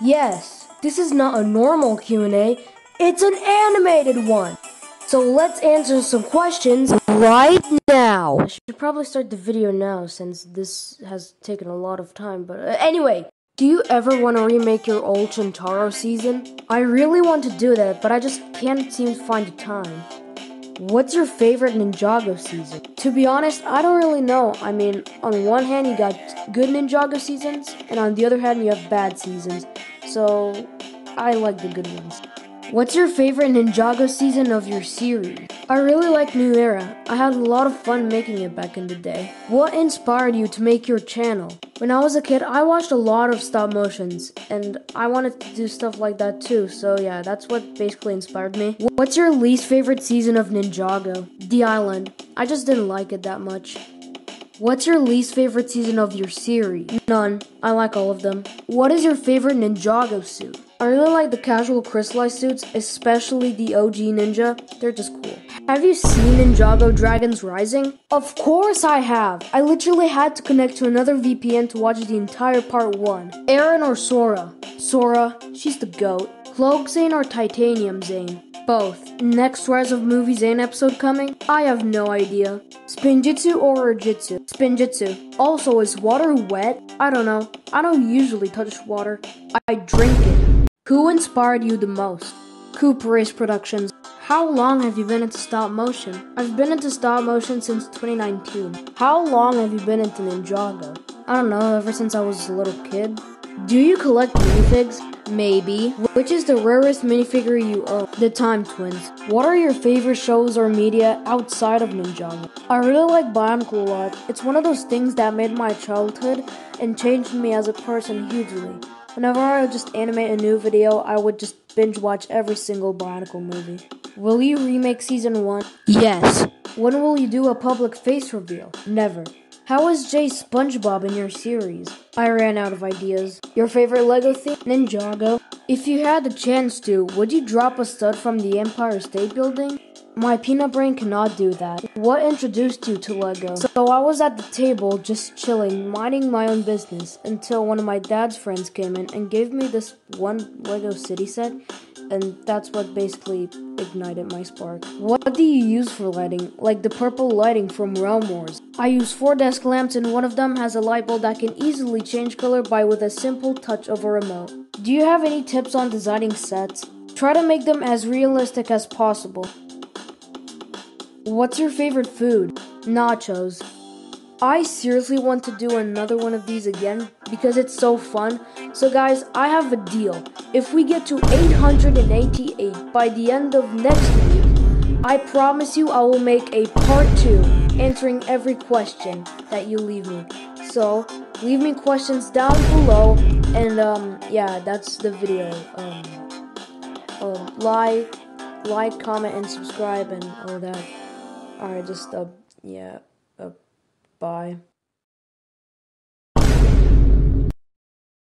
Yes, this is not a normal Q&A, it's an animated one. So let's answer some questions right now. I should probably start the video now since this has taken a lot of time, but uh, anyway. Do you ever want to remake your old Shintaro season? I really want to do that, but I just can't seem to find the time. What's your favorite Ninjago season? To be honest, I don't really know. I mean, on one hand, you got good Ninjago seasons, and on the other hand, you have bad seasons. So, I like the good ones. What's your favorite Ninjago season of your series? I really like New Era. I had a lot of fun making it back in the day. What inspired you to make your channel? When I was a kid, I watched a lot of stop motions, and I wanted to do stuff like that too, so yeah, that's what basically inspired me. What's your least favorite season of Ninjago? The Island. I just didn't like it that much. What's your least favorite season of your series? None. I like all of them. What is your favorite Ninjago suit? I really like the casual crystallized suits, especially the OG Ninja. They're just cool. Have you seen Ninjago Dragons Rising? Of course I have. I literally had to connect to another VPN to watch the entire part 1. Arin or Sora? Sora, she's the GOAT. Cloak Zane or Titanium Zane? Both. Next Rise of Movie Zane episode coming? I have no idea. Spinjitzu or Airjitzu? Spinjitzu. Also, is water wet? I don't know. I don't usually touch water. I drink it. Who inspired you the most? Cooper Race Productions. How long have you been into stop motion? I've been into stop motion since 2019. How long have you been into Ninjago? I don't know, ever since I was a little kid. Do you collect minifigs? Maybe. Which is the rarest minifigure you own? The Time Twins. What are your favorite shows or media outside of Ninjago? I really like Bionicle a lot. It's one of those things that made my childhood and changed me as a person hugely. Whenever I would just animate a new video, I would just binge watch every single Bionicle movie. Will you remake season 1? Yes. When will you do a public face reveal? Never. How is Jay SpongeBob in your series? I ran out of ideas. Your favorite Lego theme? Ninjago. If you had the chance to, would you drop a stud from the Empire State Building? My peanut brain cannot do that. What introduced you to Lego? So I was at the table just chilling, minding my own business, until one of my dad's friends came in and gave me this one Lego city set, and that's what basically ignited my spark. What do you use for lighting? Like the purple lighting from Realm Wars. I use four desk lamps and one of them has a light bulb that can easily change color by with a simple touch of a remote. Do you have any tips on designing sets? Try to make them as realistic as possible. What's your favorite food? Nachos. I seriously want to do another one of these again because it's so fun. So, guys, I have a deal. If we get to 888 by the end of next week, I promise you I will make a part two answering every question that you leave me. So, leave me questions down below, and um, yeah, that's the video. Um, um, like, like, comment, and subscribe, and all that. Alright, just, uh, yeah, uh, bye.